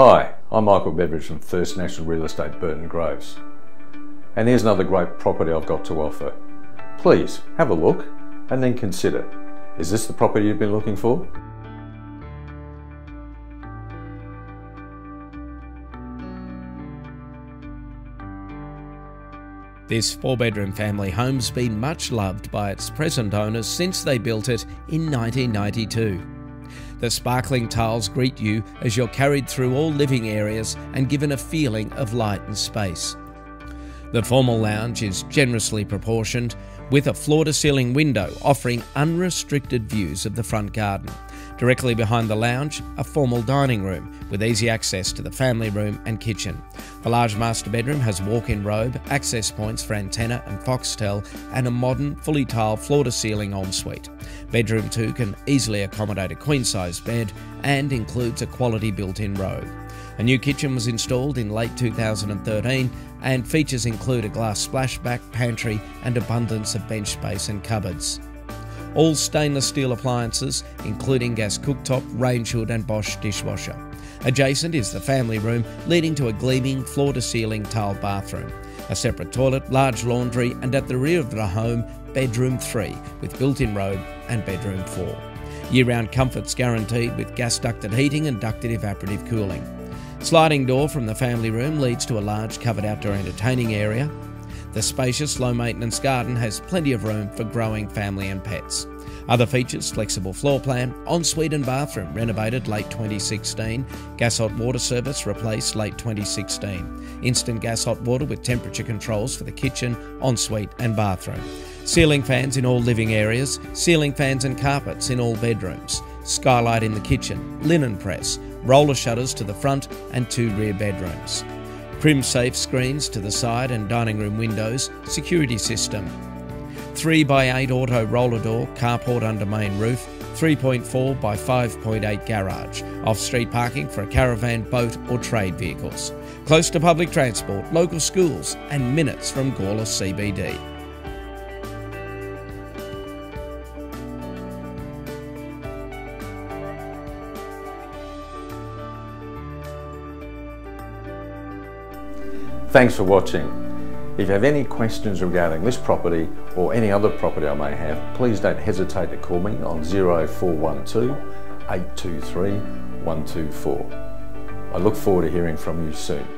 Hi, I'm Michael Beveridge from First National Real Estate Burton Groves. And here's another great property I've got to offer. Please have a look and then consider, is this the property you've been looking for? This four bedroom family home's been much loved by its present owners since they built it in 1992. The sparkling tiles greet you as you're carried through all living areas and given a feeling of light and space. The formal lounge is generously proportioned with a floor to ceiling window offering unrestricted views of the front garden. Directly behind the lounge, a formal dining room with easy access to the family room and kitchen. The large master bedroom has walk in robe, access points for antenna and Foxtel, and a modern, fully tiled floor to ceiling ensuite. Bedroom 2 can easily accommodate a queen size bed and includes a quality built in robe. A new kitchen was installed in late 2013 and features include a glass splashback, pantry, and abundance of bench space and cupboards. All stainless steel appliances, including gas cooktop, range hood, and Bosch dishwasher. Adjacent is the family room, leading to a gleaming floor to ceiling tiled bathroom. A separate toilet, large laundry, and at the rear of the home, bedroom 3 with built in robe and bedroom 4. Year round comforts guaranteed with gas ducted heating and ducted evaporative cooling. Sliding door from the family room leads to a large covered outdoor entertaining area. The spacious, low maintenance garden has plenty of room for growing family and pets. Other features flexible floor plan, ensuite and bathroom renovated late 2016, gas hot water service replaced late 2016, instant gas hot water with temperature controls for the kitchen, ensuite and bathroom, ceiling fans in all living areas, ceiling fans and carpets in all bedrooms, skylight in the kitchen, linen press, roller shutters to the front and two rear bedrooms. Crimsafe screens to the side and dining room windows, security system. 3x8 auto roller door, carport under main roof, 3.4 by 5.8 garage, off street parking for a caravan, boat, or trade vehicles. Close to public transport, local schools, and minutes from Gawler CBD. Thanks for watching. If you have any questions regarding this property or any other property I may have, please don't hesitate to call me on 0412 823 124. I look forward to hearing from you soon.